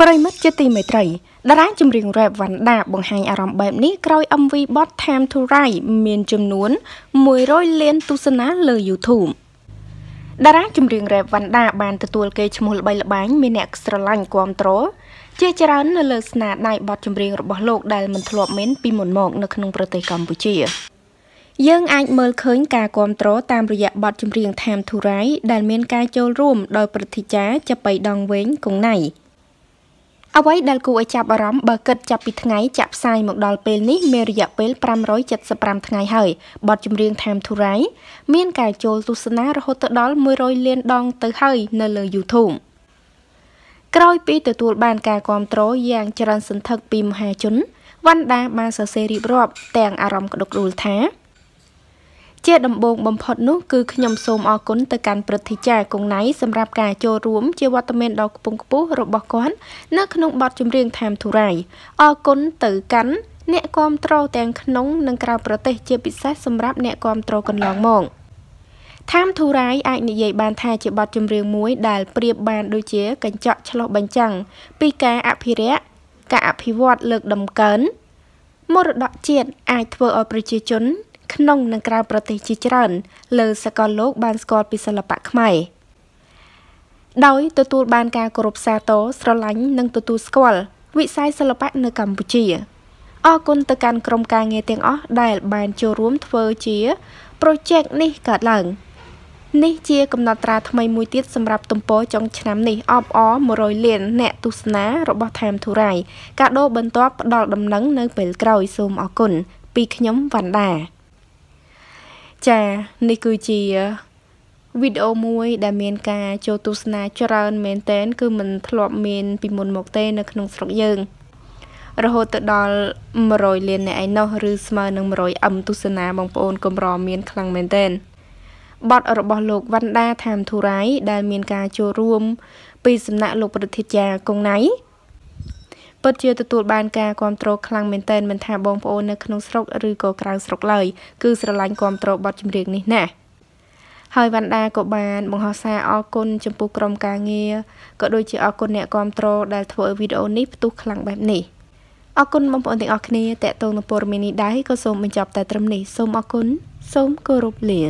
ប្រិមិត្តជាទីមេត្រីតារាចម្រៀងរ៉េបវ៉ាន់ដាបង្ហាញអារម្មណ៍បែបនេះក្រោយ MV បទ Time to Rise មានចំនួន100លានទស្សនាលើ YouTube តារាចម្រៀងរ៉េបវ៉ាន់ដាបានទទួលគេឈ្មោះល្បីល្បាញមានអ្នកស្រឡាញ់គាំទ្រជាច្រើននៅលើស្នាដៃបទចម្រៀងរបស់លោកដែលមិនធ្លាប់មានពីមុនមកនៅក្នុងប្រទេសកម្ពុជាយើងអាចមើលឃើញការគ្រប់គ្រងតាមរយៈបទចម្រៀង Time to Rise ដែលមានការចូលរួមដោយព្រឹទ្ធាចារ្យចាប៉ីដងវែងគង់ណៃ អ្វីដែលគួរឲ្យចាប់អារម្មណ៍បើគិតចាប់ពីថ្ងៃចាក់ផ្សាយមកដល់ពេលនេះមានរយៈពេល575ថ្ងៃហើយបទចម្រៀង Time to Rise មានការចូលទស្សនារហូតដល់100លានដងទៅហើយនៅលើ YouTube ក្រោយពីទទួលបានការគាំទ្រយ៉ាងច្រើនសន្ធឹកពីមហាជនវណ្ណដាបានសរសេររៀបរាប់ទាំងអារម្មណ៍ក្តុកក្តួលថា ជាដំបូងបំផុតនោះគឺខ្ញុំសូមអរគុណទៅកាន់ព្រឹទ្ធាចារ្យគង់ណៃសម្រាប់ការចូលរួមជាវត្តមានដ៏ខ្ពង់ខ្ពស់របស់គាត់នៅក្នុងបទចម្រៀង Time to Rise អរគុណទៅកាន់អ្នកគាំទ្រទាំងក្នុងនិងក្រៅប្រទេសជាពិសេសសម្រាប់អ្នកគាំទ្រកន្លងមក Time to Rise អាចនិយាយបានថាជាបទចម្រៀងមួយដែលប្រៀបបានដូចជាកញ្ចក់ឆ្លុះបញ្ចាំងពីការអភិរក្សការអភិវឌ្ឍលើកដំកើងមរតកជាតិអាចធ្វើឲ្យប្រជាជន ក្នុងនិងក្រៅប្រទេសជាច្រើន លើសកលលោកបានស្គាល់ពីសិល្បៈខ្មែរដោយទទួលបានការគោរពសាទរស្រឡាញ់និងទទួលស្គាល់វិស័យសិល្បៈនៅកម្ពុជាអរគុណទៅកាន់ក្រុមការងារទាំងអស់ដែលបានចូលរួមធ្វើជា project នេះកើតឡើងនេះជាកំណត់ត្រាថ្មីមួយទៀតសម្រាប់ទំព័រចុងឆ្នាំនេះអបអរ100លានអ្នកទស្សនារបស់ Time to Rise កាដូបន្ទាប់ផ្ដល់ដំណឹងនៅពេលក្រោយសូមអរគុណពីខ្ញុំវណ្ណដា ចានេះគឺជាវីដេអូមួយដែលមានការចូលទស្សនាច្រើនមែនតែនគឺមិនធ្លាប់មានពីមុនមកទេនៅក្នុងស្រុកយើង រហូតទៅដល់100លានអ្នកឯណោះឬស្មើនឹង 100M ទស្សនាបងប្អូនកម្រមានខ្លាំងមែនតែនបទរបស់លោកវណ្ណដាថាមធូរ៉ៃដែលមានការចូលរួម ពីសំណាក់លោកប្រធាចាគង់ណៃ ពិតជាទទួលបានការគ្រប់គ្រងខ្លាំងមែនទែនមិនថាបងប្អូននៅក្នុងស្រុកឬក៏ក្រៅស្រុកឡើយគឺស្រឡាញ់គ្រប់គ្រងបទចម្រៀងនេះណាស់ហើយវណ្ណដាក៏បានបង្ហោះសារអរគុណចំពោះក្រុមការងារក៏ដូចជាអរគុណអ្នកគ្រប់គ្រងដែលធ្វើឲ្យវីដេអូនេះផ្ទុះខ្លាំងបែបនេះអរគុណបងប្អូនទាំងអស់គ្នាតេតតងនឹងព័ត៌មាននេះដែរក៏សូមបញ្ចប់តែត្រឹមនេះសូមអរគុណសូមគោរពលា